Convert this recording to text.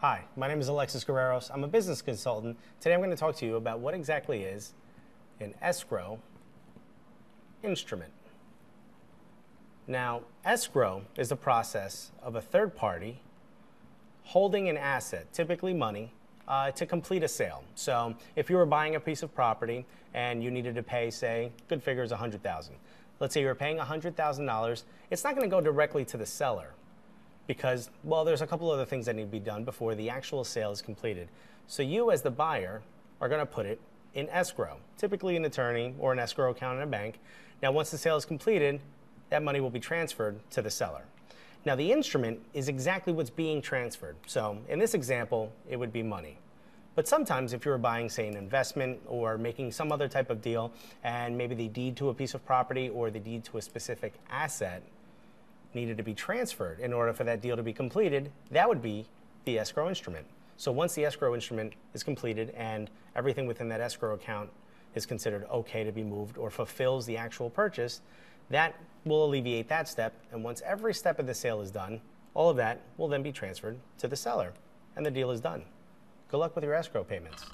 Hi, my name is Alexis Guerreros. I'm a business consultant. Today I'm going to talk to you about what exactly is an escrow instrument. Now, escrow is the process of a third party holding an asset, typically money, uh, to complete a sale. So if you were buying a piece of property and you needed to pay, say, good figure is 100000 Let's say you were paying $100,000, it's not going to go directly to the seller because, well, there's a couple other things that need to be done before the actual sale is completed. So you, as the buyer, are going to put it in escrow, typically an attorney or an escrow account in a bank. Now, once the sale is completed, that money will be transferred to the seller. Now, the instrument is exactly what's being transferred. So, in this example, it would be money. But sometimes, if you're buying, say, an investment or making some other type of deal, and maybe the deed to a piece of property or the deed to a specific asset needed to be transferred in order for that deal to be completed, that would be the escrow instrument. So once the escrow instrument is completed and everything within that escrow account is considered okay to be moved or fulfills the actual purchase, that will alleviate that step. And once every step of the sale is done, all of that will then be transferred to the seller and the deal is done. Good luck with your escrow payments.